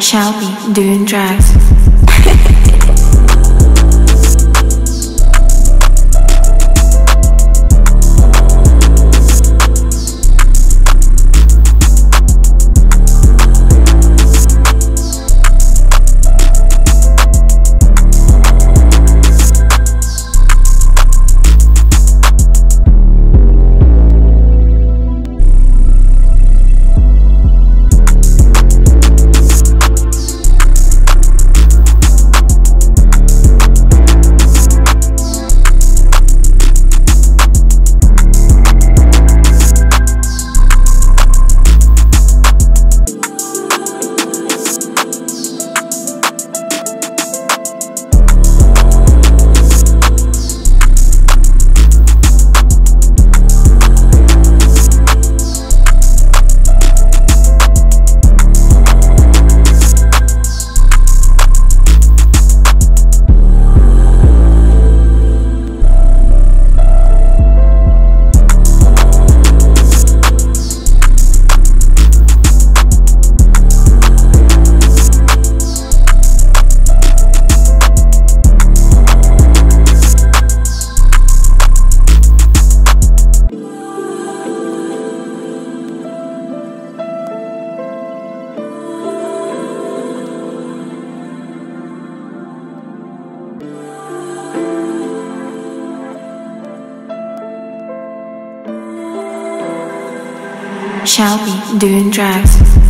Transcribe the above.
Shelby doing drugs. Shelby doing drugs.